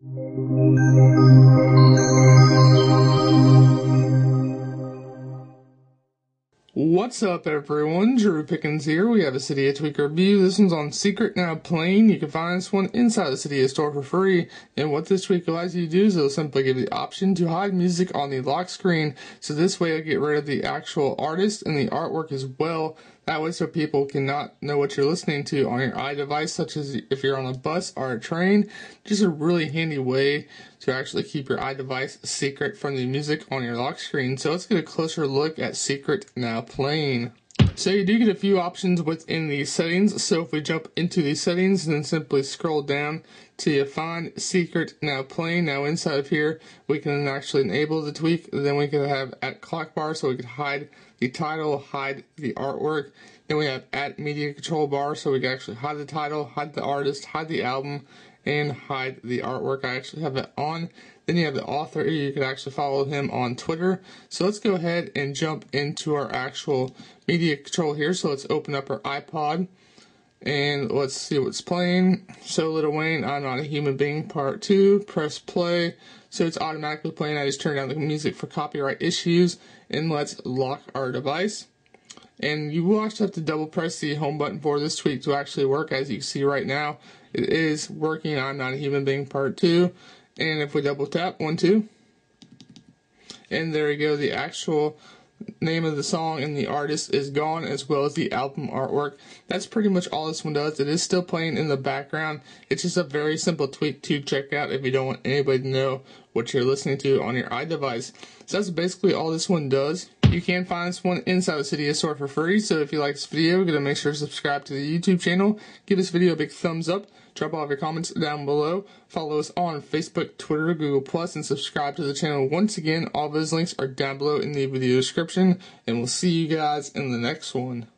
What's up, everyone? Drew Pickens here. We have a Cydia Tweak review. This one's on Secret Now Playing. You can find this one inside the Cydia store for free. And what this tweak allows you to do is it'll simply give you the option to hide music on the lock screen. So this way, it'll get rid of the actual artist and the artwork as well. That way, so people cannot know what you're listening to on your iDevice, such as if you're on a bus or a train. Just a really handy way to actually keep your iDevice secret from the music on your lock screen. So let's get a closer look at Secret Now Playing. So you do get a few options within the settings. So if we jump into the settings and then simply scroll down till you find secret now playing. Now inside of here we can actually enable the tweak. Then we can have at clock bar so we can hide the title, hide the artwork. Then we have at media control bar so we can actually hide the title, hide the artist, hide the album, and hide the artwork. I actually have it on. Then you have the author. You can actually follow him on Twitter. So let's go ahead and jump into our actual media control here. So let's open up our iPod and let's see what's playing. So Lil Wayne, I'm Not a Human Being Part 2, press play. So it's automatically playing. I just turned down the music for copyright issues and let's lock our device. And you will actually have to double press the home button for this tweak to actually work. As you see right now, it is working. I'm Not a Human Being Part 2. And if we double tap, 1, 2. And there you go, the actual name of the song and the artist is gone as well as the album artwork. That's pretty much all this one does. It is still playing in the background. It's just a very simple tweak to check out if you don't want anybody to know what you're listening to on your iDevice. So that's basically all this one does. You can find this one inside the Cydia store for free. So if you like this video, to make sure to subscribe to the YouTube channel. Give this video a big thumbs up. Drop all of your comments down below. Follow us on Facebook, Twitter, Google Plus, and subscribe to the channel. Once again, all those links are down below in the video description. And we'll see you guys in the next one.